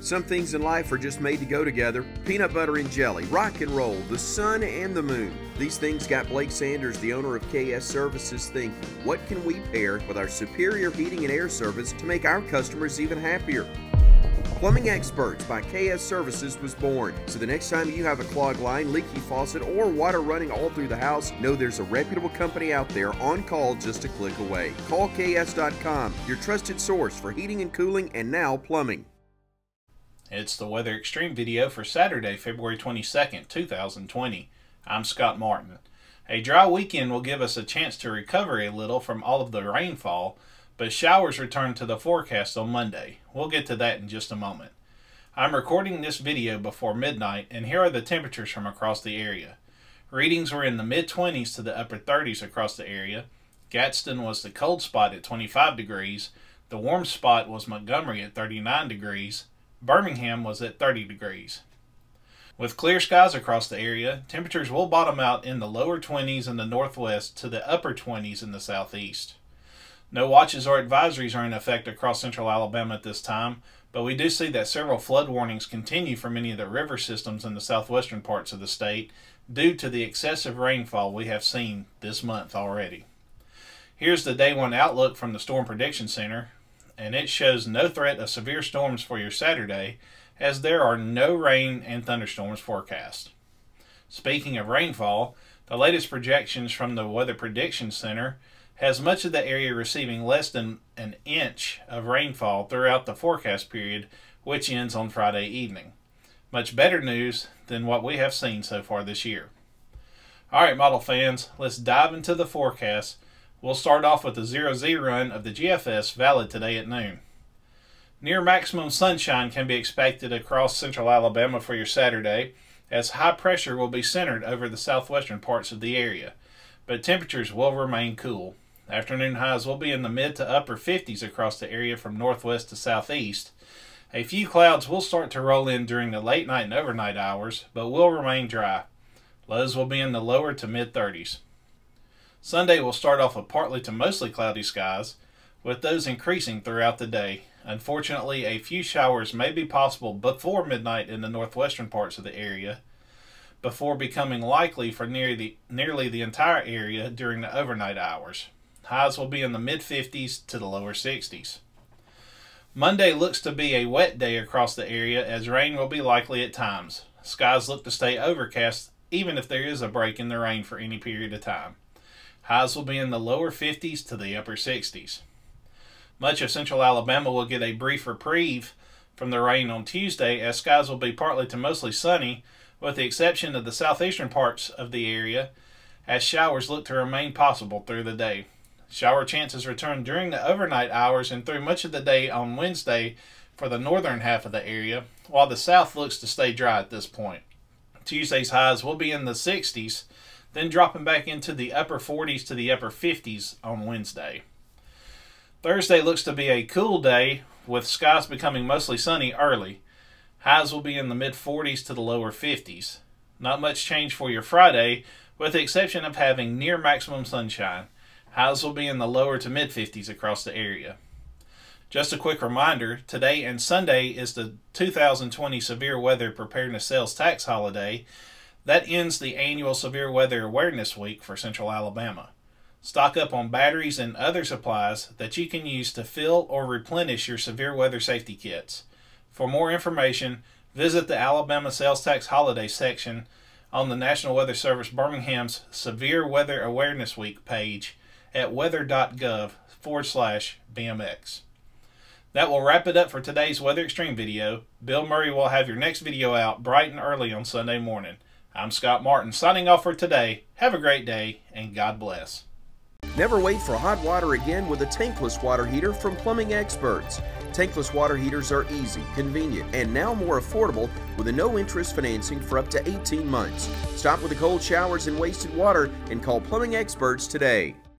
Some things in life are just made to go together. Peanut butter and jelly, rock and roll, the sun and the moon. These things got Blake Sanders, the owner of KS Services, thinking what can we pair with our superior heating and air service to make our customers even happier? Plumbing Experts by KS Services was born. So the next time you have a clogged line, leaky faucet, or water running all through the house, know there's a reputable company out there on call just a click away. Call KS.com, your trusted source for heating and cooling and now plumbing. It's the Weather Xtreme video for Saturday, February 22nd, 2020. I'm Scott Martin. A dry weekend will give us a chance to recover a little from all of the rainfall but showers return to the forecast on Monday. We'll get to that in just a moment. I'm recording this video before midnight, and here are the temperatures from across the area. Readings were in the mid 20s to the upper 30s across the area. Gadsden was the cold spot at 25 degrees. The warm spot was Montgomery at 39 degrees. Birmingham was at 30 degrees. With clear skies across the area, temperatures will bottom out in the lower 20s in the northwest to the upper 20s in the southeast. No watches or advisories are in effect across central Alabama at this time, but we do see that several flood warnings continue for many of the river systems in the southwestern parts of the state due to the excessive rainfall we have seen this month already. Here's the day one outlook from the Storm Prediction Center, and it shows no threat of severe storms for your Saturday as there are no rain and thunderstorms forecast. Speaking of rainfall, the latest projections from the Weather Prediction Center has much of the area receiving less than an inch of rainfall throughout the forecast period, which ends on Friday evening. Much better news than what we have seen so far this year. All right, model fans, let's dive into the forecast. We'll start off with the 0Z run of the GFS valid today at noon. Near maximum sunshine can be expected across central Alabama for your Saturday, as high pressure will be centered over the southwestern parts of the area, but temperatures will remain cool. Afternoon highs will be in the mid to upper 50s across the area from northwest to southeast. A few clouds will start to roll in during the late night and overnight hours, but will remain dry. Lows will be in the lower to mid 30s. Sunday will start off with partly to mostly cloudy skies, with those increasing throughout the day. Unfortunately, a few showers may be possible before midnight in the northwestern parts of the area, before becoming likely for the, nearly the entire area during the overnight hours. Highs will be in the mid 50s to the lower 60s. Monday looks to be a wet day across the area as rain will be likely at times. Skies look to stay overcast even if there is a break in the rain for any period of time. Highs will be in the lower 50s to the upper 60s. Much of central Alabama will get a brief reprieve from the rain on Tuesday as skies will be partly to mostly sunny with the exception of the southeastern parts of the area as showers look to remain possible through the day. Shower chances return during the overnight hours and through much of the day on Wednesday for the northern half of the area, while the south looks to stay dry at this point. Tuesday's highs will be in the 60s, then dropping back into the upper 40s to the upper 50s on Wednesday. Thursday looks to be a cool day with skies becoming mostly sunny early. Highs will be in the mid 40s to the lower 50s. Not much change for your Friday, with the exception of having near maximum sunshine. Highs will be in the lower to mid 50s across the area. Just a quick reminder today and Sunday is the 2020 Severe Weather Preparedness Sales Tax Holiday. That ends the annual Severe Weather Awareness Week for Central Alabama. Stock up on batteries and other supplies that you can use to fill or replenish your severe weather safety kits. For more information, visit the Alabama Sales Tax Holiday section on the National Weather Service Birmingham's Severe Weather Awareness Week page at weather.gov forward slash BMX. That will wrap it up for today's Weather Xtreme video. Bill Murray will have your next video out bright and early on Sunday morning. I'm Scott Martin signing off for today. Have a great day and God bless. Never wait for hot water again with a tankless water heater from Plumbing Experts. Tankless water heaters are easy, convenient, and now more affordable with a no interest financing for up to 18 months. Stop with the cold showers and wasted water and call Plumbing Experts today.